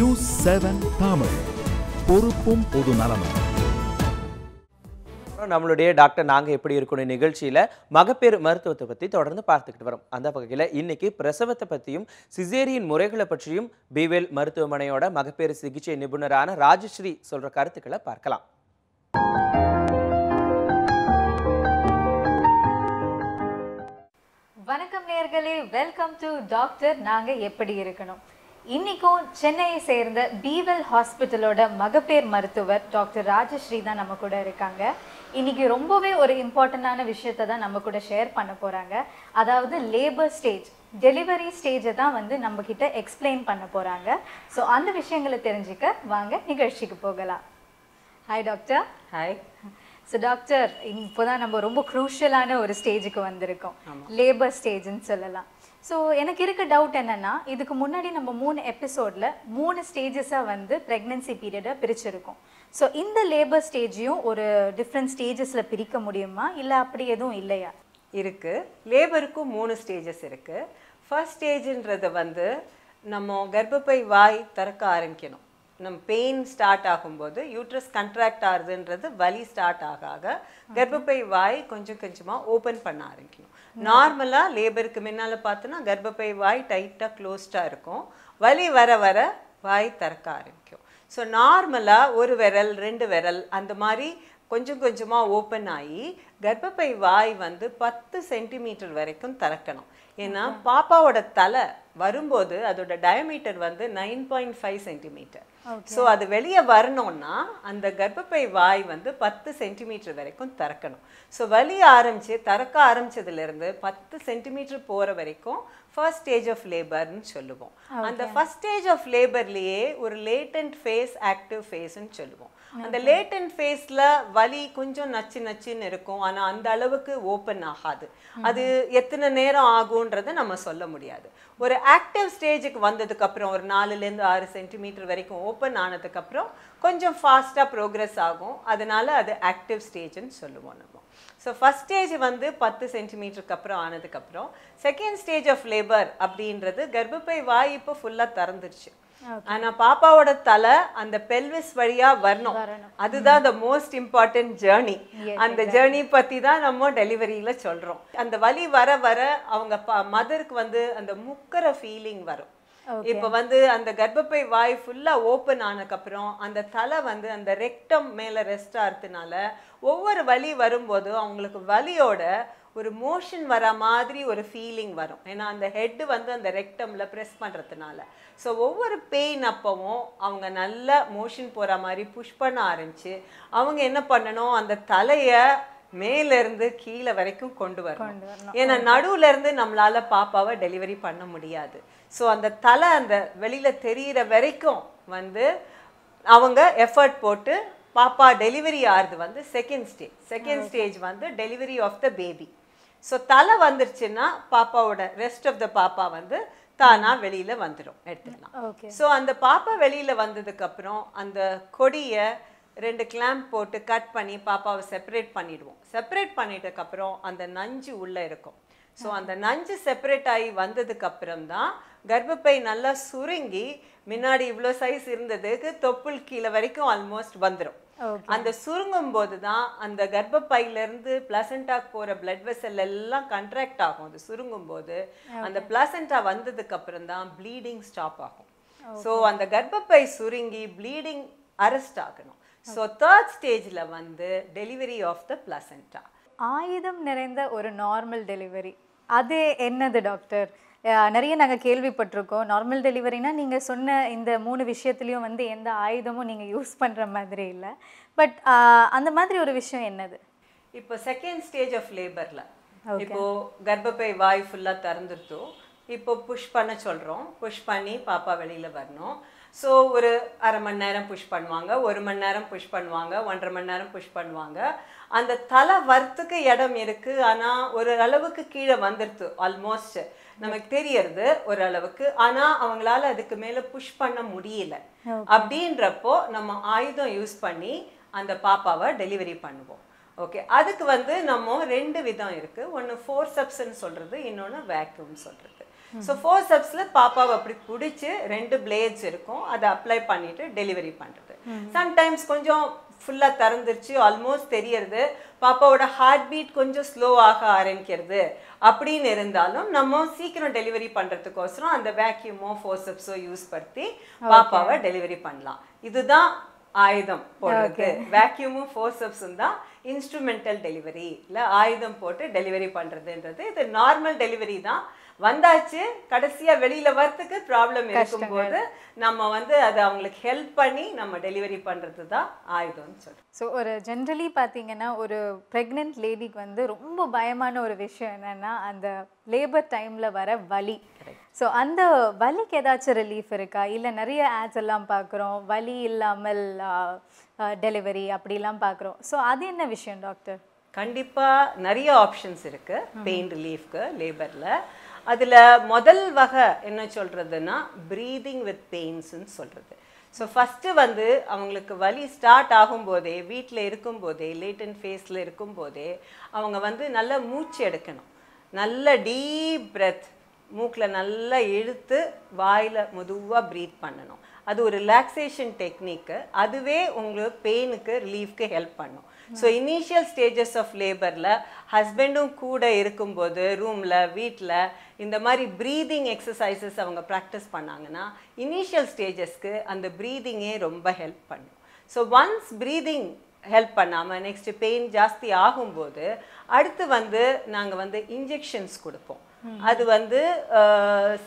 News seven Tamil. பொறுப்பும் பொது நலமும். நம்மளுடைய டாக்டர் நாங்கள் எப்படி இருக்கணும் நிகழ்ச்சியில் மகப்பேறு மருத்துவத்தை பற்றி தொடர்ந்து பார்த்துக்கிட்டு வரோம். அந்த வகையில் இன்னைக்கு பிரசவத்தை பற்றியும் சிசேரியன் முறைகளை பற்றியும் பிவேல் மருத்துவமனையோட மகப்பேறு சிகிச்சை நிபுணரான ராஜஸ்ரீ சொல்ற கருத்துக்களை பார்க்கலாம். வணக்கம் நேர்களே வெல்கம் டு டாக்டர் நாங்க எப்படி இருக்கணும்? இன்னைக்கும் சென்னையை சேர்ந்த பீவெல் ஹாஸ்பிட்டலோட மகப்பேர் மருத்துவர் டாக்டர் ராஜஸ்ரீ தான் நம்ம கூட இருக்காங்க. இன்னைக்கு ரொம்பவே ஒரு இம்பார்ட்டண்டான விஷயத்தை தான் நம்ம கூட ஷேர் பண்ண போறாங்க. அதாவது லேபர் ஸ்டேஜ் டெலிவரி ஸ்டேஜை தான் வந்து நம்ம கிட்ட எக்ஸ்பிளைன் பண்ண போறாங்க. ஸோ அந்த விஷயங்களை தெரிஞ்சுக்க வாங்க நிகழ்ச்சிக்கு போகலாம். Hi doctor hi so doctor இப்போதான் நம்ம ரொம்ப குரூஷியலான ஒரு ஸ்டேஜுக்கு வந்திருக்கோம். லேபர் ஸ்டேஜ்னு சொல்லலாம். ஸோ எனக்கு இருக்க டவுட் என்னன்னா இதுக்கு முன்னாடி நம்ம மூணு எபிசோடில் மூணு ஸ்டேஜஸாக வந்து ப்ரெக்னென்சி பீரியடை பிரிச்சிருக்கோம். ஸோ இந்த லேபர் ஸ்டேஜையும் ஒரு டிஃப்ரெண்ட் ஸ்டேஜஸில் பிரிக்க முடியுமா? இல்லை அப்படி எதுவும் இல்லையா? இருக்கு. லேபருக்கும் மூணு ஸ்டேஜஸ் இருக்கு. ஃபர்ஸ்ட் ஸ்டேஜ்ன்றது வந்து நம்ம கர்ப்பப்பை வாய் திறக்க ஆரம்பிக்கணும். நம்ம பெயின் ஸ்டார்ட் ஆகும்போது யூட்ரஸ் கண்ட்ராக்ட் ஆகுதுன்றது வலி ஸ்டார்ட் ஆக ஆக கர்ப்பப்பை வாய் கொஞ்சம் கொஞ்சமாக ஓப்பன் பண்ண ஆரம்பிக்கணும். நார்மலாக லேபருக்கு முன்னால் பார்த்தோன்னா கர்ப்பப்பை வாய் டைட்டாக க்ளோஸ்டாக இருக்கும். வலி வர வர வாய் திறக்க ஆரம்பிக்கும். ஸோ நார்மலாக ஒரு விரல் ரெண்டு விரல் அந்த மாதிரி கொஞ்சம் கொஞ்சமாக ஓப்பன் ஆகி கர்ப்பப்பை வாய் வந்து பத்து சென்டிமீட்டர் வரைக்கும் திறக்கணும். ஏன்னா பாப்பாவோட தலை வரும்போது அதோட டயமீட்டர் வந்து nine point five centimetre so அது வெளியே வரணும்னா அந்த கர்ப்பப்பை வாய் வந்து பத்து சென்டிமீட்டர் வரைக்கும் திறக்கணும். ஸோ வலி ஆரம்பிச்சு திறக்க ஆரம்பிச்சதுலேருந்து பத்து சென்டிமீட்டர் போகிற வரைக்கும் ஃபர்ஸ்ட் ஸ்டேஜ் ஆஃப் லேபர்னு சொல்லுவோம். அந்த ஃபர்ஸ்ட் ஸ்டேஜ் ஆஃப் லேபர்லேயே ஒரு லேட்டன்ட் ஃபேஸ் ஆக்டிவ் ஃபேஸ்ன்னு சொல்லுவோம். அந்த லேட்டன்ட் ஃபேஸில் வலி கொஞ்சம் நச்சு நச்சுன்னு இருக்கும். ஆனால் அந்த அளவுக்கு ஓப்பன் ஆகாது. அது எத்தனை நேரம் ஆகுன்றதை நம்ம சொல்ல முடியாது. ஒரு ஆக்டிவ் ஸ்டேஜுக்கு வந்ததுக்கு அப்புறம் ஒரு நாலுலேருந்து ஆறு சென்டிமீட்டர் வரைக்கும் ஓப்பன் ஆனதுக்கப்புறம் கொஞ்சம் ஃபாஸ்ட்டாக ப்ரோக்ரஸ் ஆகும். அதனால அது ஆக்டிவ் ஸ்டேஜ்னு சொல்லுவோம் நம்ம. ஸோ ஃபர்ஸ்ட் ஸ்டேஜ் வந்து பத்து சென்டிமீட்டருக்கு அப்புறம் ஆனதுக்கப்புறம் செகண்ட் ஸ்டேஜ் ஆஃப் லேபர் அப்படின்றது கர்ப்பப்பை வாய் இப்போ ஃபுல்லாக திறந்துருச்சு. ஆனா பாப்பாவோட தலை அந்த பெல்விஸ் வழியா வரணும். அதுதான் த மோஸ்ட் இம்பார்ட்டன்ட் ஜேர்னி அந்த ஜேர்னி பத்தி தான் நம்ம டெலிவரியில சொல்றோம். அந்த வலி வர வர அவங்க மதருக்கு வந்து அந்த முக்கர ஃபீலிங் வரும். இப்ப வந்து அந்த கர்ப்பப்பை வாய் ஃபுல்லா ஓப்பன் ஆனதுக்கப்புறம் அந்த தலை வந்து அந்த ரெக்டம் மேல ரெஸ்ட் ஆகிறதுனால ஒவ்வொரு வலி வரும்போது அவங்களுக்கு வலியோட ஒரு மோஷன் வர மாதிரி ஒரு ஃபீலிங் வரும். ஏன்னா அந்த ஹெட் வந்து அந்த ரெக்டம்ல ப்ரெஸ் பண்றதுனால. ஸோ ஒவ்வொரு பெயின் அப்பவும் அவங்க நல்ல மோஷன் போற மாதிரி புஷ் பண்ண ஆரம்பிச்சு அவங்க என்ன பண்ணணும்? அந்த தலையை மேல இருந்து கீழே வரைக்கும் கொண்டு வரணும். ஏன்னா நடுவுல இருந்து நம்மளால பாப்பாவை டெலிவரி பண்ண முடியாது. ஸோ அந்த தலை அந்த வெளியில தெரியிற வரைக்கும் வந்து அவங்க எஃபர்ட் போட்டு பாப்பா டெலிவரி ஆகுது வந்து செகண்ட் ஸ்டேஜ் செகண்ட் ஸ்டேஜ் வந்து delivery of the baby so தலை வந்துருச்சுன்னா பாப்பாவோட ரெஸ்ட் ஆஃப் த பாப்பா வந்து தானா வெளியில வந்துடும் எடுத்துக்கலாம். ஓகே ஸோ அந்த பாப்பா வெளியில வந்ததுக்கு அப்புறம் அந்த கொடியை ரெண்டு கிளாம்ப் போட்டு கட் பண்ணி பாப்பாவை செப்பரேட் பண்ணிடுவோம். செப்பரேட் பண்ணிட்டதுக்கு அப்புறம் அந்த நஞ்சு உள்ள இருக்கும். ஸோ அந்த நஞ்சு செப்பரேட் ஆகி வந்ததுக்கு அப்புறம் தான் கர்ப்பப்பை நல்லா சுருங்கி முன்னாடி இவ்வளோ சைஸ் இருந்ததுக்கு தொப்புள் கீழே வரைக்கும் ஆல்மோஸ்ட் வந்துடும் அந்த சுருங்கும் போது தான் அந்த கர்ப்பப்பையில இருந்து பிளசண்டாக்கு போற பிளட் வெசல் எல்லாம் கண்ட்ராக்ட் ஆகும். அது சுருங்கும் போது அந்த பிளசண்டா வந்ததுக்கு அப்புறம் தான் ப்ளீடிங் ஸ்டாப் ஆகும் ஸோ அந்த கர்ப்பப்பை சுருங்கி ப்ளீடிங் அரெஸ்ட் ஆகணும். ஸோ தேர்ட் ஸ்டேஜ்ல வந்து டெலிவரி ஆஃப் த பிளசண்டா ஆயுதம் நிறைந்த ஒரு நார்மல் டெலிவரி அது என்னது டாக்டர் நிறைய நாங்கள் கேள்விப்பட்டிருக்கோம். நார்மல் டெலிவரினா நீங்கள் சொன்ன இந்த மூணு விஷயத்துலையும் வந்து எந்த ஆயுதமும் நீங்கள் யூஸ் பண்ணுற மாதிரி இல்லை. பட் அந்த மாதிரி ஒரு விஷயம் என்னது? இப்போ செகண்ட் ஸ்டேஜ் ஆஃப் லேபர்ல இப்போ கர்ப்பப்பை வாய் ஃபுல்லா திறந்துருத்தோ. இப்போ புஷ் பண்ண சொல்றோம். புஷ் பண்ணி பாப்பா வெளியில வரணும். ஸோ ஒரு அரை மணி நேரம் புஷ் பண்ணுவாங்க. ஒரு மணி நேரம் புஷ் பண்ணுவாங்க. ஒன்றரை மணி நேரம் புஷ் பண்ணுவாங்க. அந்த தலை வரத்துக்கு இடம் இருக்கு. ஆனா ஒரு அளவுக்கு கீழே வந்துடுது ஆல்மோஸ்ட் நமக்கு தெரியறது ஒரு அளவுக்கு ஆனா அவங்களால அதுக்கு மேல புஷ் பண்ண முடியல. அப்படின்றப்போ நம்ம ஆயுதம் யூஸ் பண்ணி அந்த பாப்பாவை டெலிவரி பண்ணுவோம். ஓகே அதுக்கு வந்து நம்ம ரெண்டு விதம் இருக்கு. ஒன்று ஃபோர் சப்ஸ்ன்னு சொல்றது இன்னொன்று வேக்யூம் சொல்றது. ஸோ ஃபோர்சப்ஸில் பாப்பாவை அப்படி பிடிச்சி ரெண்டு பிளேட்ஸ் இருக்கும். அதை அப்ளை பண்ணிட்டு டெலிவரி பண்ணுறது சம்டைம்ஸ் கொஞ்சம் ஃபுல்லாக திறந்துருச்சு ஆல்மோஸ்ட் தெரியறது. பாப்பாவோட ஹார்ட் பீட் கொஞ்சம் ஸ்லோ ஆக ஆரம்பிக்கிறது. அப்படின்னு இருந்தாலும் நம்ம சீக்கிரம் டெலிவரி பண்ணுறதுக்கோசரம் அந்த வேக்யூமோ ஃபோர்சப்ஸோ யூஸ் படுத்தி பாப்பாவை டெலிவரி பண்ணலாம். இதுதான் ஆயுதம் போடுறது. வேக்யூமும் ஃபோர்சப்ஸும் தான் இன்ஸ்ட்ருமெண்டல் டெலிவரி இல்லை ஆயுதம் போட்டு டெலிவரி பண்ணுறதுன்றது இது நார்மல் டெலிவரி தான். வந்தாச்சு கடைசியா வெளியில வரத்துக்கு ப்ராப்ளம் இருக்கும்போது நம்ம வந்து அதை அவங்களுக்கு ஹெல்ப் பண்ணி நம்ம டெலிவரி பண்றது தான் ஆயுதம்னு சொல்றோம். ஸோ ஒரு ஜென்ரலி பார்த்தீங்கன்னா ஒரு ப்ரெக்னென்ட் லேடிக்கு வந்து ரொம்ப பயமான ஒரு விஷயம் என்னன்னா அந்த லேபர் டைமில் வர வலி. ஸோ அந்த வலிக்கு ஏதாச்சும் ரிலீஃப் இருக்கா? இல்லை நிறைய ஆட்ஸ் எல்லாம் பார்க்குறோம் வலி இல்லாமல் டெலிவரி அப்படிலாம் பார்க்குறோம். ஸோ அது என்ன விஷயம் டாக்டர் கண்டிப்பா நிறைய ஆப்ஷன்ஸ் இருக்கு. பெயின் ரிலீஃப்க்கு லேபர்ல அதுல முதல் வகை என்ன சொல்றதுன்னா ப்ரீதிங் வித் பெயின்ஸ்னு சொல்றது. ஸோ ஃபஸ்ட்டு வந்து அவங்களுக்கு வலி ஸ்டார்ட் ஆகும்போதே வீட்டில் இருக்கும்போதே லேட்டன் ஃபேஸில் இருக்கும்போதே அவங்க வந்து நல்லா மூச்சு எடுக்கணும். நல்ல டீப் breath மூக்கில் நல்லா இழுத்து வாயில் மெதுவாக ப்ரீத் பண்ணணும். அது ஒரு ரிலாக்ஸேஷன் டெக்னிக்கு அதுவே உங்களுக்கு பெயினுக்கு ரிலீஃப்க்கு ஹெல்ப் பண்ணும். ஸோ இனிஷியல் ஸ்டேஜஸ் ஆஃப் லேபரில் ஹஸ்பண்டும் கூட இருக்கும்போது ரூமில் வீட்டில் இந்த மாதிரி ப்ரீதிங் எக்ஸசைசஸ் அவங்க ப்ராக்டிஸ் பண்ணாங்கன்னா இனிஷியல் ஸ்டேஜஸ்க்கு அந்த ப்ரீதிங்கே ரொம்ப ஹெல்ப் பண்ணும். ஸோ ஒன்ஸ் ப்ரீதிங் ஹெல்ப் பண்ணாமல் நெக்ஸ்ட் பெயின் ஜாஸ்தி ஆகும்போது அடுத்து வந்து நாங்கள் வந்து இன்ஜெக்ஷன்ஸ் கொடுப்போம். அது வந்து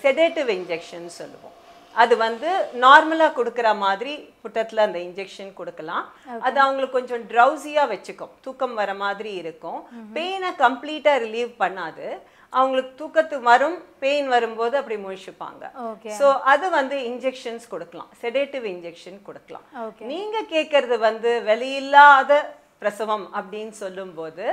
செடேட்டிவ் இன்ஜெக்ஷன் சொல்லுவோம். அது வந்து நார்மலாக கொடுக்குற மாதிரி புட்டத்தில் அந்த இன்ஜெக்ஷன் கொடுக்கலாம். அது அவங்களுக்கு கொஞ்சம் ட்ரௌசியாக வச்சுக்கும். தூக்கம் வர மாதிரி இருக்கும். பெயினை கம்ப்ளீட்டாக ரிலீவ் பண்ணாது. அவங்களுக்கு தூக்கத்து வரும் பெயின் வரும்போது அப்படி முழிச்சுப்பாங்க. ஸோ அது வந்து இன்ஜெக்ஷன்ஸ் கொடுக்கலாம். செடேட்டிவ் இன்ஜெக்ஷன் கொடுக்கலாம். ஓகே நீங்க கேட்கறது வந்து வெளியில்லாத பிரசவம் அப்படின்னு சொல்லும்போது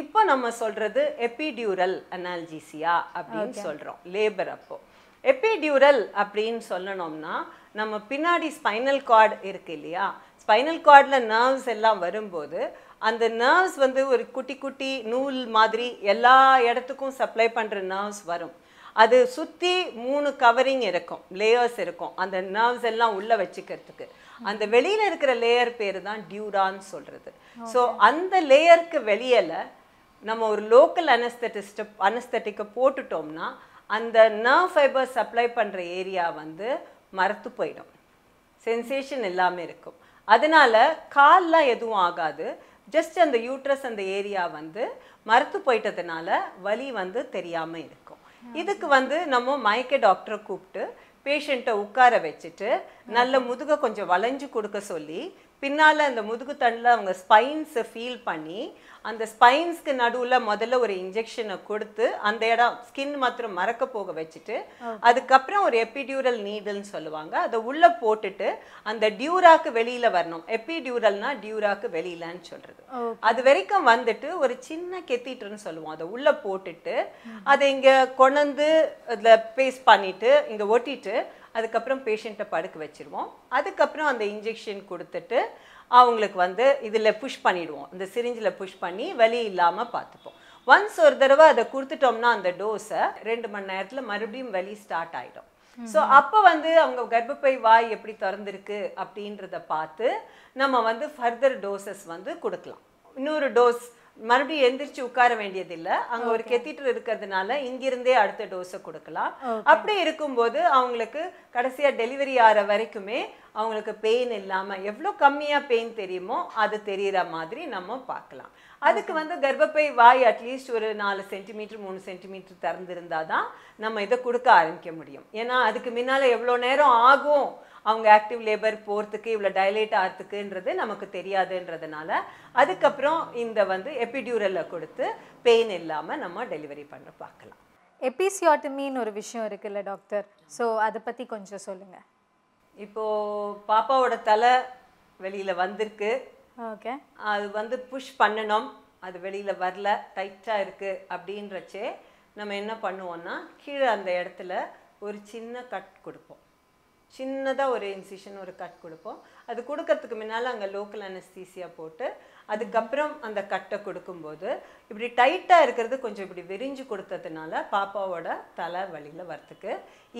இப்போ நம்ம சொல்றது எபிடியூரல் அனால்ஜீசியா அப்படின்னு சொல்றோம். லேபர் அப்போ. எபிடியூரல் அப்படின்னு சொல்லணும்னா நம்ம பின்னாடி ஸ்பைனல் கார்டு இருக்கு இல்லையா? ஸ்பைனல் கார்டில் நர்வ்ஸ் எல்லாம் வரும்போது அந்த நர்வ்ஸ் வந்து ஒரு குட்டி குட்டி நூல் மாதிரி எல்லா இடத்துக்கும் சப்ளை பண்ற நர்வ்ஸ் வரும். அது சுத்தி மூணு கவரிங் இருக்கும் லேயர்ஸ் இருக்கும். அந்த நர்வ்ஸ் எல்லாம் உள்ள வச்சுக்கிறதுக்கு. அந்த வெளியில இருக்கிற லேயர் பேரு தான் டியூரான்னு சொல்றது. ஸோ அந்த லேயருக்கு வெளியில நம்ம ஒரு லோக்கல் அனஸ்தட்டிஸ்ட் அனஸ்தட்டிக்கை போட்டுட்டோம்னா அந்த நர்வ் ஃபைபர் சப்ளை பண்ணுற ஏரியா வந்து மரத்து போயிடும். சென்சேஷன் எல்லாமே இருக்கும். அதனால கால்லாம் எதுவும் ஆகாது. ஜஸ்ட் அந்த யூட்ரஸ் அந்த ஏரியா வந்து மரத்து போயிட்டதுனால வலி வந்து தெரியாமல் இருக்கும். இதுக்கு வந்து நம்ம மயக்க டாக்டரை கூப்பிட்டு பேஷண்ட்டை உட்கார வச்சுட்டு நல்ல முதுகை கொஞ்சம் வளைஞ்சு கொடுக்க சொல்லி பின்னால அந்த முதுகு தண்டில் அவங்க ஸ்பைன்ஸை ஃபீல் பண்ணி அந்த ஸ்பைன்ஸ்க்கு நடுவுல முதல்ல ஒரு இன்ஜெக்ஷனை கொடுத்து அந்த இடம் ஸ்கின் மாத்திரம் மறக்க போக வச்சுட்டு அதுக்கப்புறம் ஒரு எபிடியூரல் நீடில்னு சொல்லுவாங்க. அதை உள்ள போட்டுட்டு அந்த டியூராக்கு வெளியில வரணும். எபிடியூரல்னா டியூராக்கு வெளியிலன்னு சொல்றது. அது வரைக்கும் வந்துட்டு ஒரு சின்ன கெத்திட்டுன்னு சொல்லுவோம். அதை உள்ள போட்டுட்டு அதை இங்க கொண்டு அதுல பேஸ்ட் பண்ணிட்டு இங்க ஒட்டிட்டு அதுக்கப்புறம் பேஷண்ட்டை படுக்க வச்சிருவோம். அதுக்கப்புறம் அந்த இன்ஜெக்ஷன் கொடுத்துட்டு அவங்களுக்கு வந்து இதில் புஷ் பண்ணிடுவோம். இந்த சிரிஞ்சில் புஷ் பண்ணி வலி இல்லாமல் பார்த்துப்போம். ஒன்ஸ் ஒரு தடவை அதை கொடுத்துட்டோம்னா அந்த டோஸை ரெண்டு மணி நேரத்தில் மறுபடியும் வலி ஸ்டார்ட் ஆகிடும் ஸோ அப்போ வந்து அவங்க கர்ப்பப்பை வாய் எப்படி திறந்திருக்கு அப்படின்றத பார்த்து நம்ம வந்து ஃபர்தர் டோசஸ் வந்து கொடுக்கலாம். இன்னொரு டோஸ் மறுபடியும் எந்திரிச்சு உட்கார வேண்டியதில்லை. அங்க ஒரு கெத்திட்டர் இருக்கிறதுனால இங்கிருந்தே அடுத்த டோஸை கொடுக்கலாம். அப்படி இருக்கும்போது அவங்களுக்கு கடைசியா டெலிவரி ஆகிற வரைக்குமே அவங்களுக்கு பெயின் இல்லாம எவ்வளோ கம்மியா பெயின் தெரியுமோ அது தெரியற மாதிரி நம்ம பார்க்கலாம். அதுக்கு வந்து கர்ப்பப்பை வாய் அட்லீஸ்ட் ஒரு நாலு சென்டிமீட்டர் மூணு சென்டிமீட்டர் திறந்திருந்தா தான் நம்ம இதை கொடுக்க ஆரம்பிக்க முடியும். ஏன்னா அதுக்கு முன்னால எவ்வளோ நேரம் ஆகும்? அவங்க ஆக்டிவ் லேபர் போகிறதுக்கு இவ்வளோ டைலேட் ஆகிறதுக்குன்றது நமக்கு தெரியாதுன்றதுனால அதுக்கப்புறம் இந்த வந்து எபிடியூரலில் கொடுத்து பெயின் இல்லாமல் நம்ம டெலிவரி பண்ண பார்க்கலாம். எபிசியாட்டமின்னு ஒரு விஷயம் இருக்குல்ல டாக்டர் ஸோ அதை பற்றி கொஞ்சம் சொல்லுங்கள் இப்போ பாப்பாவோட தலை வெளியில வந்திருக்கு. ஓகே. அது வந்து புஷ் பண்ணணும். அது வெளியில வரல. டைட்டா இருக்கு அப்படின்றச்சே நம்ம என்ன பண்ணுவோம்னா கீழே அந்த இடத்துல ஒரு சின்ன கட் கொடுப்போம். சின்னதாக ஒரு இன்சிஷன் ஒரு கட் கொடுப்போம். அது கொடுக்கறதுக்கு முன்னால் அங்கே லோக்கல் அனஸ்தீசியா போட்டு அதுக்கப்புறம் அந்த கட்டை கொடுக்கும்போது இப்படி டைட்டாக இருக்கிறது கொஞ்சம் இப்படி விரிஞ்சு கொடுத்ததுனால பாப்பாவோட தலை வழியில் வரத்துக்கு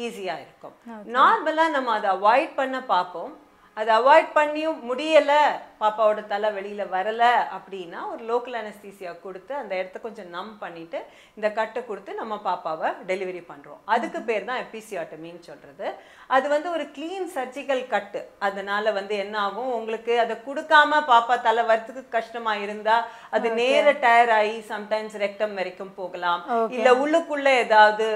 ஈஸியாக இருக்கும். நார்மலாக நம்ம அதை அவாய்ட் பண்ண பார்ப்போம். அதை அவாய்ட் பண்ணியும் முடியலை. பாப்பாவோட தலை வெளியில் வரலை அப்படின்னா ஒரு லோக்கல் அனஸ்தீசியா கொடுத்து அந்த இடத்த கொஞ்சம் நம் பண்ணிட்டு இந்த கட்டை கொடுத்து நம்ம பாப்பாவை டெலிவரி பண்ணுறோம் அதுக்கு பேர் தான் எபிசியாட்டமின்னு சொல்கிறது அது வந்து ஒரு க்ளீன் சர்ஜிக்கல் கட்டு அதனால வந்து என்ன ஆகும்? உங்களுக்கு அதை கொடுக்காம பாப்பா தலை வரத்துக்கு கஷ்டமா இருந்தா அது நேர டயர் ஆகி சம்டைம்ஸ் ரெக்டம் வரைக்கும் போகலாம். இல்ல உள்ளுக்குள்ள ஏதாவது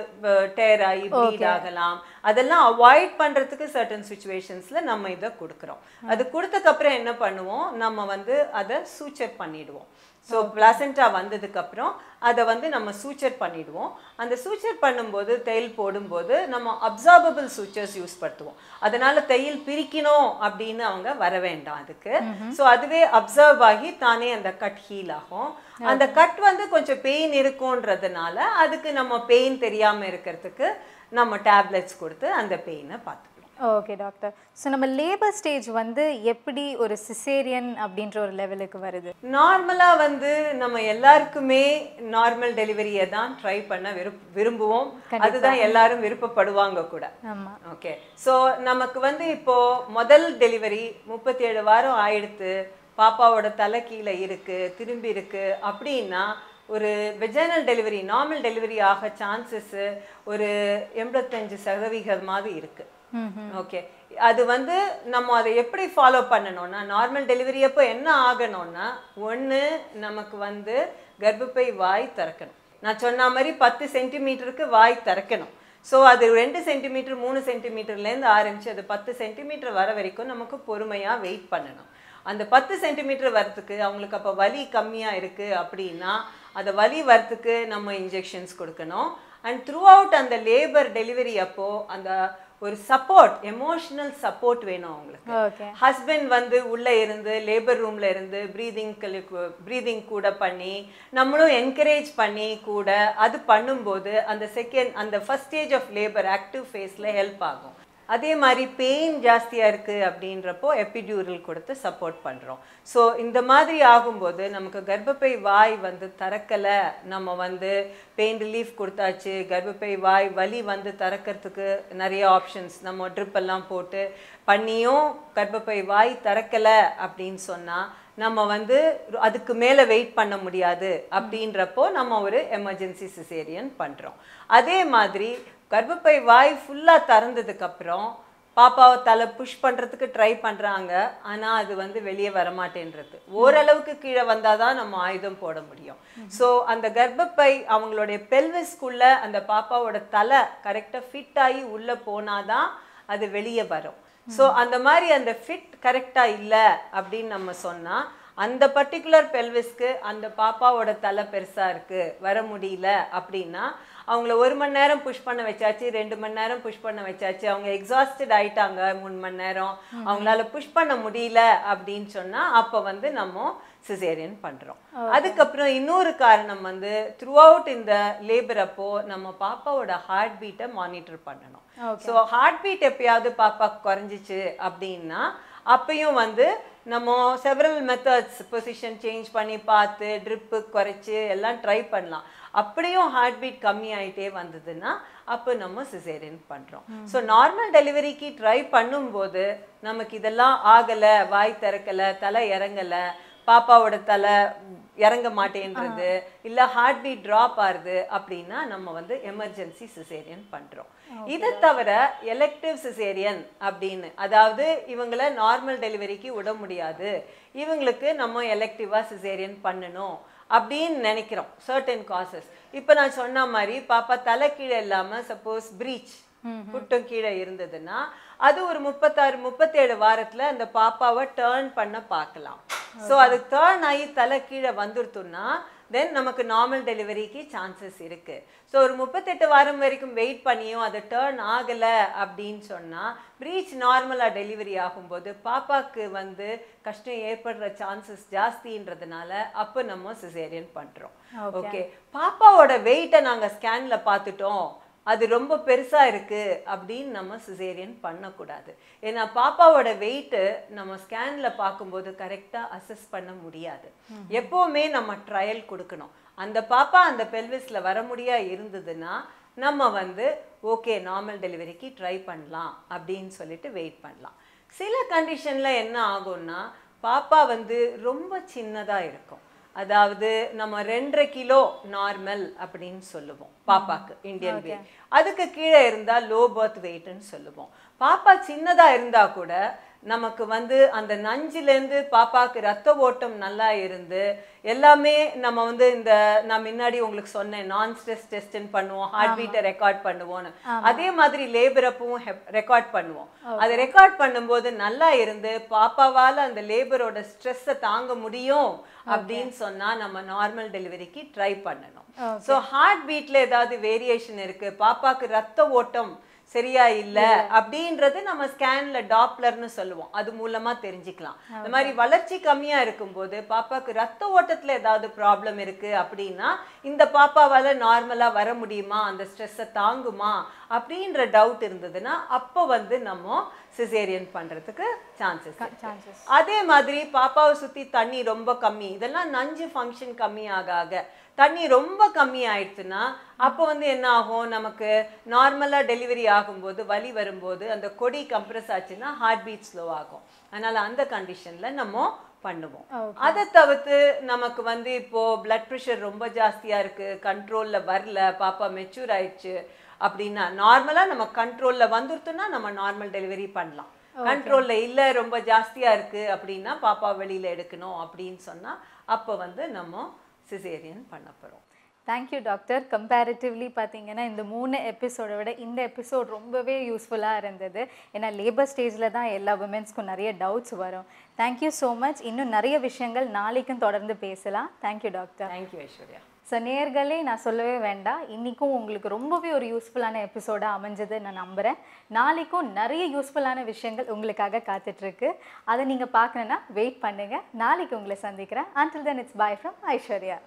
டயர் ஆகி ப்ளீட் ஆகலாம். அதெல்லாம் அவாய்ட் பண்றதுக்கு சர்டன் சுச்சுவேஷன்ஸ்ல நம்ம இதை கொடுக்குறோம். அது கொடுத்ததுக்கு அப்புறம் என்ன பண்ணுவோம்? நம்ம வந்து அதை சூச்சர் பண்ணிடுவோம். ஸோ பிளாசண்டா வந்ததுக்கு அப்புறம் அதை வந்து நம்ம சூச்சர் பண்ணிடுவோம். அந்த சூச்சர் பண்ணும்போது தையல் போடும்போது நம்ம அப்சார்பபிள் சூச்சர்ஸ் யூஸ் படுத்துவோம். அதனால தையல் பிரிக்கணும் அப்படின்னு அவங்க வர வேண்டாம் அதுக்கு. ஸோ அதுவே அப்சர்வ் ஆகி தானே அந்த கட் ஹீல் ஆகும். அந்த கட் வந்து கொஞ்சம் பெயின் இருக்கும்ன்றதுனால அதுக்கு நம்ம பெயின் தெரியாம இருக்கிறதுக்கு நம்ம டேப்லெட்ஸ் கொடுத்து அந்த பெயினை பார்த்துக்கலாம். Okay doctor. ஸோ நம்ம லேபர் ஸ்டேஜ் வந்து எப்படி ஒரு சிசேரியன் அப்படின்ற ஒரு லெவலுக்கு வருது? நார்மலாக வந்து நம்ம எல்லாருக்குமே நார்மல் டெலிவரியை தான் ட்ரை பண்ண விருப் விரும்புவோம். அதுதான் எல்லாரும் விருப்பப்படுவாங்க கூட. ஆமா. ஓகே ஸோ நமக்கு வந்து இப்போ முதல் டெலிவரி முப்பத்தி ஏழு வாரம் ஆயிடுத்து பாப்பாவோட தலை கீழே இருக்கு திரும்பி இருக்கு அப்படின்னா ஒரு வெஜைனல் டெலிவரி நார்மல் டெலிவரி ஆக சான்சஸ் ஒரு எண்பத்தஞ்சு சதவிகிதமாவது இருக்கு. ஓகே அது வந்து நம்ம அதை எப்படி ஃபாலோ பண்ணணும்னா நார்மல் டெலிவரி அப்போ என்ன ஆகணும்னா ஒன்று நமக்கு வந்து கர்ப்பப்பை வாய் திறக்கணும். நான் சொன்ன மாதிரி பத்து சென்டிமீட்டருக்கு வாய் திறக்கணும். ஸோ அது ரெண்டு சென்டிமீட்டர் மூணு சென்டிமீட்டர்லேருந்து ஆரம்பித்து அது பத்து சென்டிமீட்டர் வர வரைக்கும் நமக்கு பொறுமையாக வெயிட் பண்ணணும். அந்த பத்து சென்டிமீட்டர் வரத்துக்கு அவங்களுக்கு அப்போ வலி கம்மியாக இருக்குது அப்படின்னா அந்த வலி வரத்துக்கு நம்ம இன்ஜெக்ஷன்ஸ் கொடுக்கணும். அண்ட் த்ரூ அவுட் அந்த லேபர் டெலிவரி அப்போது அந்த ஒரு சப்போர்ட் எமோஷனல் சப்போர்ட் வேணும் அவங்களுக்கு. ஹஸ்பண்ட் வந்து உள்ள இருந்து லேபர் ரூம்ல இருந்து ப்ரீதிங் ப்ரீதிங் கூட பண்ணி நம்மளும் என்கரேஜ் பண்ணி கூட அது பண்ணும்போது அந்த செகண்ட் அந்த first stage of labour active ஃபேஸில் ஹெல்ப் ஆகும். அதே மாதிரி பெயின் ஜாஸ்தியாக இருக்குது அப்படின்றப்போ எப்பிடியூரல் கொடுத்து சப்போர்ட் பண்ணுறோம் ஸோ இந்த மாதிரி ஆகும்போது நமக்கு கர்ப்பப்பை வாய் வந்து திறக்கலை. நம்ம வந்து பெயின் ரிலீஃப் கொடுத்தாச்சு. கர்ப்பப்பை வாய் வலி வந்து திறக்கிறதுக்கு நிறைய ஆப்ஷன்ஸ் நம்ம ட்ரிப் எல்லாம் போட்டு பண்ணியும் கர்ப்பப்பை வாய் திறக்கலை அப்படின்னு சொன்னால் நம்ம வந்து அதுக்கு மேலே வெயிட் பண்ண முடியாது. அப்படின்றப்போ நம்ம ஒரு எமர்ஜென்சி சிசேரியன் பண்ணுறோம் அதே மாதிரி கர்ப்பப்பை வாய் ஃபுல்லாக திறந்ததுக்கப்புறம் பாப்பாவை தலை புஷ் பண்ணுறதுக்கு ட்ரை பண்ணுறாங்க ஆனால் அது வந்து வெளியே வரமாட்டேன்றது. ஓரளவுக்கு கீழே வந்தால் தான் நம்ம ஆயுதம் போட முடியும். ஸோ அந்த கர்ப்பப்பை அவங்களுடைய பெல்விஸ்குள்ள அந்த பாப்பாவோட தலை கரெக்டாக ஃபிட் ஆகி உள்ளே போனாதான் அது வெளியே வரும். ஸோ அந்த மாதிரி அந்த ஃபிட் கரெக்டாக இல்லை அப்படின்னு நம்ம சொன்னால் அந்த பர்டிகுலர் பெல்விஸ்க்கு அந்த பாப்பாவோட தலை பெருசாக இருக்குது வர முடியல அப்படின்னா அவங்கள ஒரு மணி நேரம் புஷ் பண்ண வச்சாச்சு ரெண்டு மணி நேரம் புஷ் பண்ண வச்சாச்சு. அவங்க எக்ஸாஸ்டட் ஆயிட்டாங்க மூணு மணி நேரம். அவங்களால புஷ் பண்ண முடியல அப்படின்னு சொன்னா அப்போ வந்து நம்ம சிசேரியன் பண்றோம். அதுக்கப்புறம் இன்னொரு காரணம் வந்து த்ரூ அவுட் இந்த லேபர் அப்போ நம்ம பாப்பாவோட ஹார்ட் பீட்டை மானிட்டர் பண்ணணும். ஸோ ஹார்ட் பீட் எப்பயாவது பாப்பா குறைஞ்சிச்சு அப்படின்னா அப்பயும் வந்து நம்ம செவரல் மெத்தட்ஸ் பொசிஷன் சேஞ்ச் பண்ணி பார்த்து ட்ரிப்பு குறைச்சி எல்லாம் ட்ரை பண்ணலாம். அப்படியும் ஹார்ட் பீட் கம்மி ஆயிட்டே வந்ததுன்னா அப்போ நம்ம சிசேரியன் பண்ணுறோம் ஸோ நார்மல் டெலிவரிக்கு ட்ரை பண்ணும்போது நமக்கு இதெல்லாம் ஆகலை வாய் திறக்கலை தலை இறங்கலை பாப்பாவோட தலை இறங்க மாட்டேன்றது இல்லை ஹார்ட் பீட் ட்ராப் ஆகுது அப்படின்னா நம்ம வந்து எமர்ஜென்சி சிசேரியன் பண்ணுறோம் இதை தவிர எலெக்டிவ் சிசேரியன் அப்படின்னு அதாவது இவங்கள நார்மல் டெலிவரிக்கு விட முடியாது. இவங்களுக்கு நம்ம எலெக்டிவாக சிசேரியன் பண்ணணும் அப்படின்னு நினைக்கிறோம் சர்டன் காசஸ் இப்போ நான் சொன்ன மாதிரி பாப்பா தலை கீழே இல்லாமல் சப்போஸ் பிரீச் புட்டும் கீழே இருந்ததுன்னா அது ஒரு முப்பத்தாறு முப்பத்தேழு வாரத்துல அந்த பாப்பாவை டேர்ன் பண்ண பார்க்கலாம். ஸோ அது டேர்ன் ஆகி தலை கீழே வந்துருத்துன்னா தென் நமக்கு நார்மல் டெலிவரிக்கு சான்சஸ் இருக்கு. ஸோ ஒரு முப்பத்தெட்டு வாரம் வரைக்கும் வெயிட் பண்ணியும் அது டேர்ன் ஆகலை அப்படின்னு சொன்னா ப்ரீச் நார்மலாக டெலிவரி ஆகும்போது பாப்பாக்கு வந்து கஷ்டம் ஏற்படுற சான்சஸ் ஜாஸ்தின்றதுனால அப்போ நம்ம சிசேரியன் பண்றோம். ஓகே. பாப்பாவோட வெயிட்டை நாங்க ஸ்கேன்ல பார்த்துட்டோம். அது ரொம்ப பெருசா இருக்கு அப்படின்னு நம்ம சிசேரியன் பண்ணக்கூடாது. ஏன்னா பாப்பாவோட வெயிட்டு நம்ம ஸ்கேன்ல பார்க்கும்போது கரெக்டா அசஸ் பண்ண முடியாது. எப்பவுமே நம்ம ட்ரையல் கொடுக்கணும். அந்த பாப்பா அந்த பெல்விஸ்ல வர முடியா இருந்ததுன்னா நம்ம வந்து ஓகே நார்மல் டெலிவரிக்கு ட்ரை பண்ணலாம் அப்படின்னு சொல்லிட்டு வெயிட் பண்ணலாம். சில கண்டிஷன்ல என்ன ஆகும்னா பாப்பா வந்து ரொம்ப சின்னதா இருக்கும். அதாவது நம்ம ரெண்டரை கிலோ நார்மல் அப்படின்னு சொல்லுவோம் பாப்பாக்கு இந்தியன் வெயிட் அதுக்கு கீழே இருந்தா லோ பர்த் வெயிட்னு சொல்லுவோம். பாப்பா சின்னதா இருந்தா கூட நமக்கு வந்து அந்த நஞ்சிலேருந்து பாப்பாக்கு ரத்த ஓட்டம் நல்லா இருந்து எல்லாமே நம்ம வந்து இந்த நான் முன்னாடி உங்களுக்கு சொன்னேன் நான் ஸ்ட்ரெஸ் டெஸ்ட்னு பண்ணுவோம் ஹார்ட் பீட்டை ரெக்கார்ட் பண்ணுவோம்னு. அதே மாதிரி லேபர் அப்பவும் ரெக்கார்ட் பண்ணுவோம். அதை ரெக்கார்ட் பண்ணும்போது நல்லா இருந்து பாப்பாவால அந்த லேபரோட ஸ்ட்ரெஸ்ஸை தாங்க முடியும் அப்படின்னு சொன்னா நம்ம நார்மல் டெலிவரிக்கு ட்ரை பண்ணணும். ஸோ ஹார்ட் பீட்ல ஏதாவது வேரியேஷன் இருக்கு பாப்பாக்கு ரத்த ஓட்டம் சரியா இல்ல அப்படின்றது நம்ம ஸ்கேன்ல டாப்லர்னு சொல்லுவோம். அது மூலமா தெரிஞ்சுக்கலாம். இந்த மாதிரி வளர்ச்சி கம்மியா இருக்கும்போது பாப்பாக்கு ரத்த ஓட்டத்துல ஏதாவது ப்ராப்ளம் இருக்கு அப்படின்னா இந்த பாப்பாவால நார்மலா வர முடியுமா? அந்த ஸ்ட்ரெஸ்ஸை தாங்குமா? அப்படின்ற டவுட் இருந்ததுன்னா அப்போ வந்து நம்ம சிசேரியன் பண்றதுக்கு சான்சஸ். அதே மாதிரி பாப்பாவை சுத்தி தண்ணி ரொம்ப கம்மி. இதெல்லாம் நஞ்சு ஃபங்க்ஷன் கம்மி ஆக ஆக தண்ணி ரொம்ப கம்மி ஆயிடுச்சுன்னா அப்போ வந்து என்ன ஆகும்? நமக்கு நார்மலா டெலிவரி ஆகும்போது வலி வரும்போது அந்த கொடி கம்ப்ரஸ் ஆச்சுன்னா ஹார்ட் பீட் ஸ்லோ ஆகும். அதனால அந்த கண்டிஷன்ல நம்ம பண்ணுவோம். அதை தவிர்த்து நமக்கு வந்து இப்போ பிளட் ப்ரெஷர் ரொம்ப ஜாஸ்தியா இருக்கு கண்ட்ரோல்ல வரல பாப்பா மெச்சூர் ஆயிடுச்சு அப்படின்னா நார்மலா நம்ம கண்ட்ரோல்ல வந்துருத்துன்னா நம்ம நார்மல் டெலிவரி பண்ணலாம். கண்ட்ரோல்ல இல்ல ரொம்ப ஜாஸ்தியா இருக்கு அப்படின்னா பாப்பா வெளியில எடுக்கணும் அப்படின்னு சொன்னா அப்ப வந்து நம்ம சிசேரியன் பண்ண போறோம் தேங்க்யூ டாக்டர் கம்பேரிட்டிவ்லி பார்த்தீங்கன்னா இந்த மூணு எபிசோடை விட இந்த எபிசோட் ரொம்பவே யூஸ்ஃபுல்லாக இருந்தது. ஏன்னா லேபர் ஸ்டேஜில் தான் எல்லா உமன்ஸ்க்கும் நிறைய டவுட்ஸ் வரும். தேங்க்யூ ஸோ மச் இன்னும் நிறைய விஷயங்கள் நாளைக்கும் தொடர்ந்து பேசலாம். Thank you doctor thank you Aishwarya. So நேர்களே நான் சொல்லவே வேண்டாம். இன்றைக்கும் உங்களுக்கு ரொம்பவே ஒரு யூஸ்ஃபுல்லான எபிசோடாக அமைஞ்சது நான் நம்புகிறேன் நாளைக்கும் நிறைய யூஸ்ஃபுல்லான விஷயங்கள் உங்களுக்காக காத்துட்ருக்கு. அதை நீங்கள் பார்க்கணுன்னா வெயிட் பண்ணுங்கள் நாளைக்கு உங்களை சந்திக்கிறேன். Until then it's bye from Aishwarya.